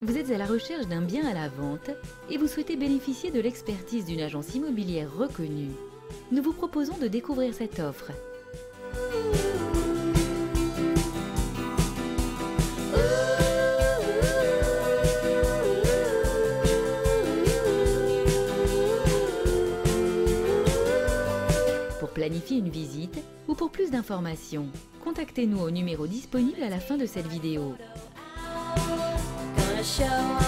Vous êtes à la recherche d'un bien à la vente et vous souhaitez bénéficier de l'expertise d'une agence immobilière reconnue. Nous vous proposons de découvrir cette offre. Pour planifier une visite ou pour plus d'informations, contactez-nous au numéro disponible à la fin de cette vidéo. show